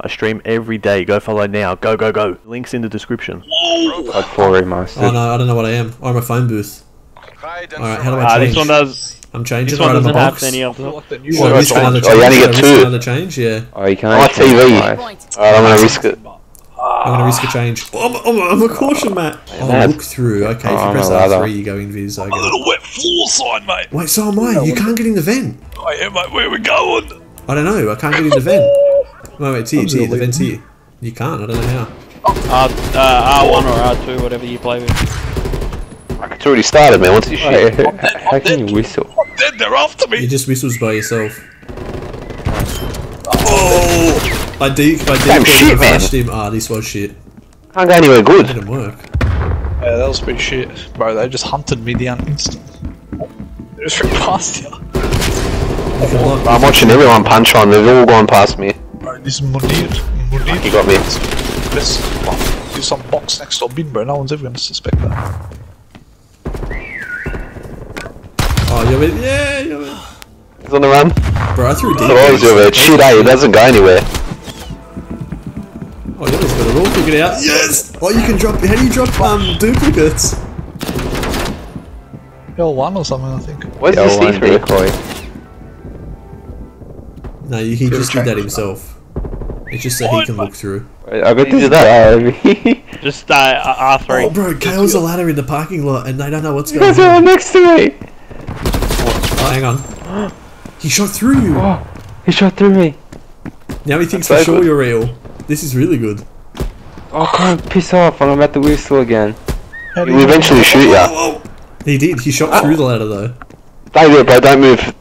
I stream every day. Go follow now. Go, go, go. Links in the description. Like four remastered. Oh no, I don't know what I am. I'm a phone booth. Alright, how do I Ah, change? this one does. I'm changing This one right on the doesn't have box. any of them. What, risk another Oh, change? you only Should get risk two. another change? Yeah. Oh, you can Oh, TV. Alright, I'm gonna risk it. I'm gonna risk a change. Oh, I'm, I'm, I'm a caution, Matt. Oh, Matt. look through. Okay, if Oh, you press a. R3, you go invis. I get little wet floor sign, mate. Wait, so am I. You can't get in the vent. I am, mate, where are we going? I don't know. I can't get in the vent. Wait, wait, it's here, it's here. The vent's here. You can't. I don't know how. R, uh, R1 or R2, whatever you play with. It's already started, man. What's this shit? I'm How can dead. you whistle? I'm dead, they're after me! You just whistles by yourself. Oh! I de- I Damn decoyed shit, and man. flashed him. Ah, this was shit. Can't go anywhere It good. didn't work. Yeah, that was pretty shit. Bro, they just hunted me down instant. They just ran past you. You can lock- I'm watching everyone punch on. They've all gone past me. Bro, this is Munir. Munir. He got me. Let's well, do some box next door bin, bro. No one's ever gonna suspect that. Oh, you're in. Yeah, you're in. He's on the run. Bro, I threw deep. So what was your Shit, eh? It doesn't go anywhere. Oh, yeah, has got it all figured out. Yes! Oh, you can drop. How do you drop um duplicates? L1 or something, I think. Where's this L1 see-through? decoy. No, he just did that himself. It's just so he can look through. I got He this did that. guy. Just uh, R3. Oh, bro, Kale's a ladder in the parking lot, and they don't know what's You going guys are on. next to me. Oh, hang on. He shot through you. Oh, he shot through me. Now he thinks That's for sure good. you're real. This is really good. Oh, come on, piss off. I'm about to whistle again. How do He'll you eventually shoot ya. Oh, He did. He shot through the ladder though. Don't do it, bro. Don't move.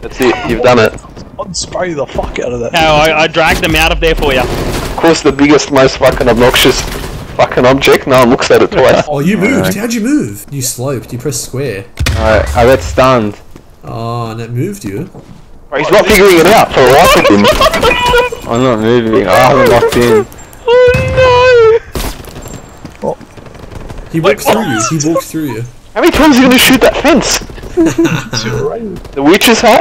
That's it. You've done it. I'd spray the fuck out of that. No, I, I dragged them out of there for you. Of course, the biggest, most fucking obnoxious fucking object. No one looks at it twice. Oh, you moved. Alright. How'd you move? You sloped. You pressed square. Alright, I got stunned. Oh, and it moved you. Bro, he's not figuring it out for the life of him. I'm not moving. Oh, I'm locked in. Oh no! Oh. He walked through you. He walked through you. How many times are you going to shoot that fence? The witch's hat?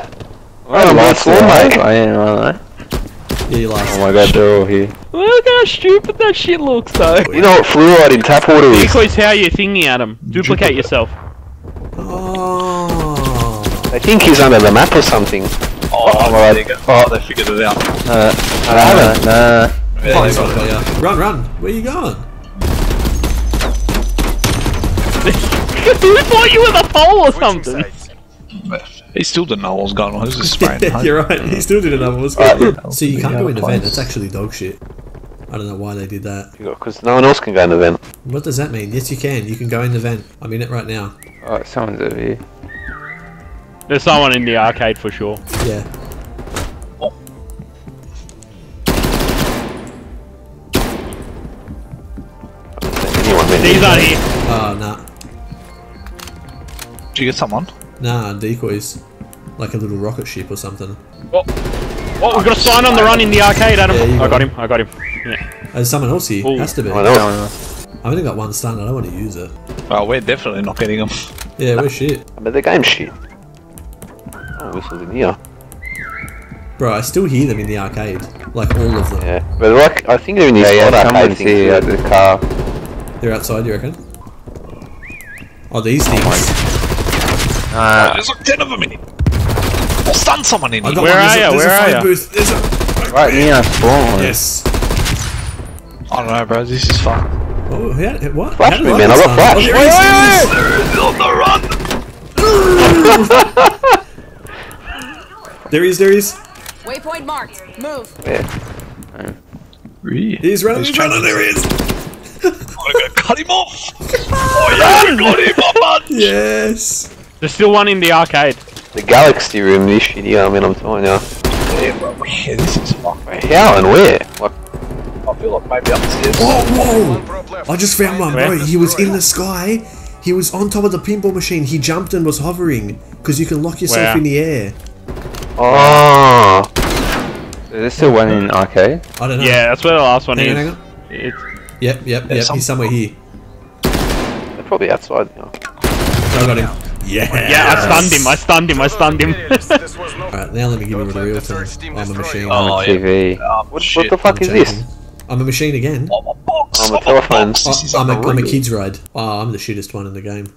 I Oh, my lost it. mate. I ain't know. Yeah, you lost. Oh my god, they're all here. Look how stupid that shit looks, though. You know what fluoride in tap water is? Because how you're thinking, Adam. Duplicate yourself. Oh. I think he's under the map or something. Oh, there you go. Oh, they figured it out. Uh, nah, nah. Yeah, they got it. Oh, yeah. Run, run. Where you going? Who thought you were the pole or something? He still didn't know what was going on. He was just spraying. the You're right. He still didn't know what was going Alright. on. So you can't go in the vent. place. It's actually dog shit. I don't know why they did that. Because no one else can go in the vent. What does that mean? Yes, you can. You can go in the vent. I'm in it right now. Oh, someone's over here. There's someone in the arcade for sure. Yeah. Anyone then. These aren't here. Oh, nah. Did you get someone? Nah, decoys. Like a little rocket ship or something. Oh, we've got a sign on the run in the arcade, Adam. Yeah, you I got got him. him. I got him. Yeah. There's someone else here. Ooh. Has to be. Oh, I know. I've only got one stun. I don't want to use it. Oh, we're definitely not getting them. Yeah, we're shit. But the game's shit. Oh, whistles in here. Bro, I still hear them in the arcade. Like all of them. Yeah. But like, I think they're in these Yeah, yeah, yeah, arcade someone's things. the car. They're outside, you reckon? Oh, these things. Uh, There's like ten of them in here. I'll stun someone in here. Where one. are There's a- ya? Where are phone ya? booth. There's a... right near spawn. Yes. I don't know, bro. This is fun. Oh, yeah, what? Flash me, man, I got flash. Oh, there Wait, he is, wait, there he is. On the run. There he is, there he is. Waypoint marked. Move. Really? He's running, He's he's running, there he is. I'm gonna cut him off. Oh yeah, you got him, my man. Yes. There's still one in the arcade. The galaxy room is shit here, I mean, I'm telling you. Yeah, bro. Yeah, this is fun. How and where? Like, I feel like maybe upstairs. Whoa, whoa. I just found one, bro. He was in the sky. He was on top of the pinball machine. He jumped and was hovering. Because you can lock yourself Wow. in the air. oh. There's still one in arcade. I don't know. Yeah, that's where the last one Hang on, is. hang on. It's, Yep, yep, yep. some- He's somewhere here. They're probably outside now. I got him. Yeah. Yeah, I stunned him. I stunned him. I stunned him. Alright, now let me give you the real thing. I'm a machine. Oh, on yeah. TV. Oh, What, what the fuck I'm is this? joking. I'm a machine again. I'm a box. I'm a I'm telephone. box. This I- I'm a, I'm a kids ride. Oh, I'm the shittest one in the game.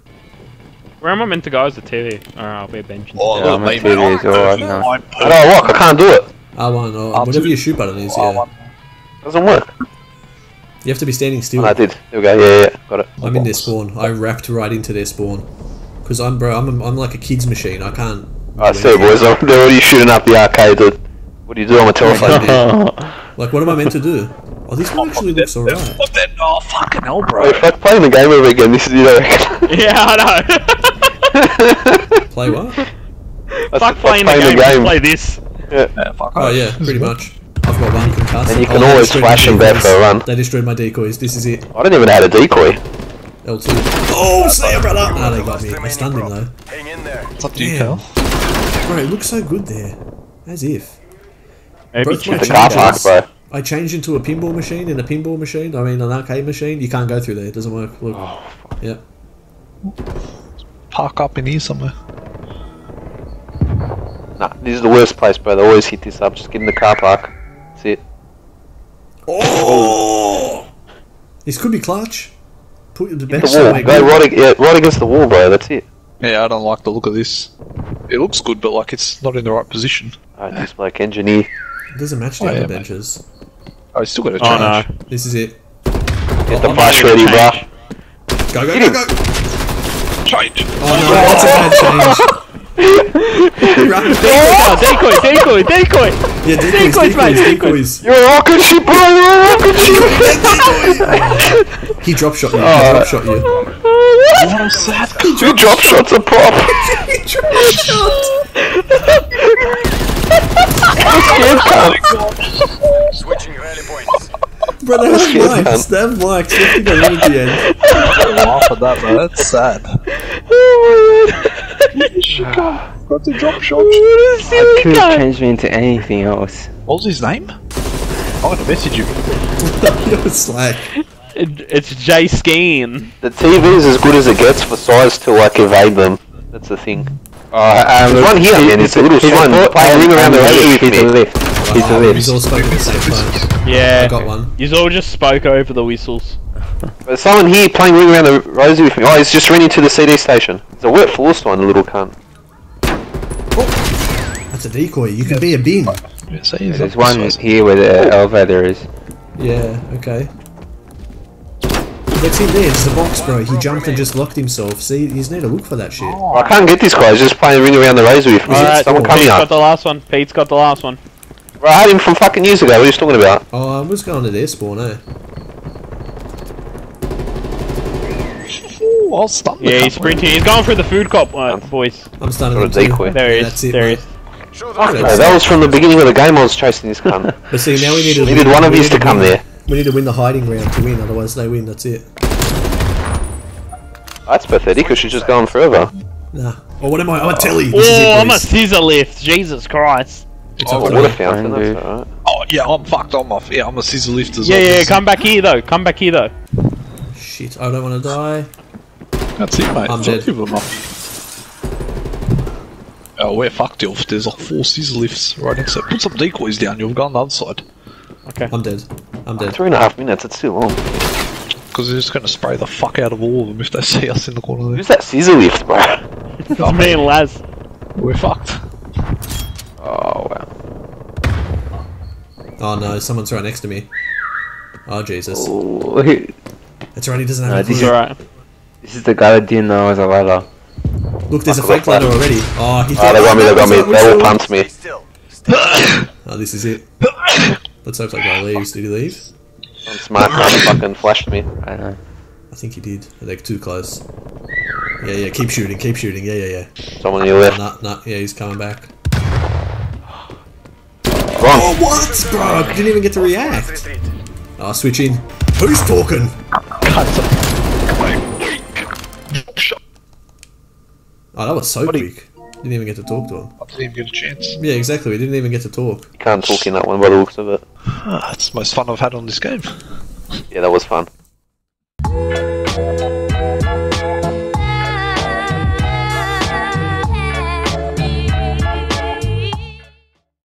Where am I meant to go as a TV? Alright, I'll be a bench. Oh, Yeah, look, I'm a mate, TV man, as well, I'm I know. perfect. Do I walk? I can't do it. R1 or R2. whatever your shoot button is, yeah. Doesn't work. You have to be standing still. Oh, I did. There we go. Yeah, yeah, got it. I'm in their spawn. I wrapped right into their spawn. Because I'm, bro, I'm, a, I'm like a kid's machine. I can't. I do so boys, I'm- they're already shooting up the arcade. What do you do on a telephone? Like, what am I meant to do? Oh, this one actually looks alright. What then? Oh, fucking hell, bro. Bro, if I play the game over again, this is you know. Yeah, I know. Play what? Fuck playing the game. Just play this. Yeah, fuck Oh yeah, pretty much. I've got one concussed. And you Oh, can they always destroyed my flash and grab decoys. for a run. They destroyed my decoys. This is it. I don't even know how to decoy. L2. Oh, see ya, brother! Ah, they got me. I stunned him though. It's up to you, Damn. Cal. Bro, it looks so good there. As if. Maybe Both my The car park, bro. I changed into a pinball machine and a pinball machine. I mean, an arcade machine. You can't go through there. It doesn't work. Look. Oh, yeah. Park up in here somewhere. Nah, this is the worst place, bro. They always hit this up. Just get in the car park. That's it. Oh! This could be clutch. Put the The bench wall. somewhere Go right, yeah, right against the wall, bro. That's it. Yeah, I don't like the look of this. It looks good, but like it's not in the right position. Alright, this bloke engineer. It doesn't match the Oh, other yeah, mate. benches. Oh, I still got to Oh no. This is it. Get the I'm flash not ready, gonna bro. change. Go, go, Hit go, him. go! Change. Oh no, that's a bad change. Run. Oh, decoy, decoy, decoy. Yeah, decoys, Decoys, mate, decoys, decoys. decoys. You're a rocket ship, bro. You're a rocket ship. He drop shot you. Oh. He drop shot you. What a sad Two drop shots a pop. He drop shot. Bro, they have scared, mics. They have mics. You have to go in at the end. laugh at that, bro. That's sad. Got the drop shot. I could have changed me into anything else. What was his name? I'm gonna message you. It was slack. It, it's Jay Skeen. The TV is as good as it gets for size to like evade them. That's the thing. Uh, um, There's one here, man. It's a little he's sign. a- Playing ring around the radio with He's a me. lift. He's a Oh, lift. He's all spoke at the same time. Yeah. I got one. You all just spoke over the whistles. There's someone here playing ring around the rosy with me. Oh, he's just running to the CD station. It's a wet forced one, the little cunt. That's a decoy. You can be a bin. Yeah, say he's There's one size. here where the elevator is. Yeah, okay. That's it there. It's the box, bro. He jumped and just locked himself. See, he's just need to look for that shit. I can't get this guy. He's just playing ring around the razor with me. Alright, Someone come Pete's here. got the last one. Pete's got the last one. Bro, I had him from fucking years ago. What are you talking about? Oh, I was going to their spawn, eh? Ooh, I'll stun the Yeah, he's sprinting. He's going for the food cop, uh, boys. I'm starting Got them too. decoy. There he is. That's it, there he mate. is. Fuck no, that was from the beginning of the game I was chasing this cunt. But see, now we need to. Needed win- one of we yous need to come win- there. We need to win the hiding round to win, otherwise they win. That's it. That's pathetic, because she's just gone forever. Nah. Oh, what am I? I'm a telly. This is it, Oh, I'm a scissor lift. Jesus Christ. It's Oh, up Oh, to water fountain, that's alright. Oh yeah, I'm fucked. I'm off. Yeah, I'm a scissor lift as Yeah, well. yeah, come back here though. Come back here though. Shit, I don't want to die. That's it, mate. I'm There's dead. two them up. Oh, we're fucked, Ilf. There's like four scissor lifts right next to it. Put some decoys down. You've gone the other side. Okay. I'm dead. I'm dead. Three and a half minutes, it's too long. Because they're just going to spray the fuck out of all of them if they see us in the corner there. Who's that scissor lift, bro? It's me and Laz. We're fucked. Oh, wow. Oh no, someone's right next to me. Oh Jesus. Ooh, he- That's right. He doesn't have No, a this It's clue. alright. This is the guy that didn't know it was a ladder. Look, there's a fake ladder already. Oh, he Oh, thought. they got me, they that got me. what we They all saw. pumped me. Oh, this is it. Let's hope that guy leaves. Did he leave? I'm smart enough fucking flashed me. I know. I think he did. They're too close. Yeah, yeah. Keep shooting. Keep shooting. Yeah, yeah, yeah. Someone on your Oh, left. nah, nah. Yeah, he's coming back. Wrong. Oh, what, bro? Didn't even get to react. Oh, switch in. Who's talking? Oh, that was so What quick. Didn't even get to talk to him. I didn't even get a chance. Yeah, exactly. We didn't even get to talk. You can't talk in that one by the looks of it. Ah, it's the most fun I've had on this game. Yeah, that was fun.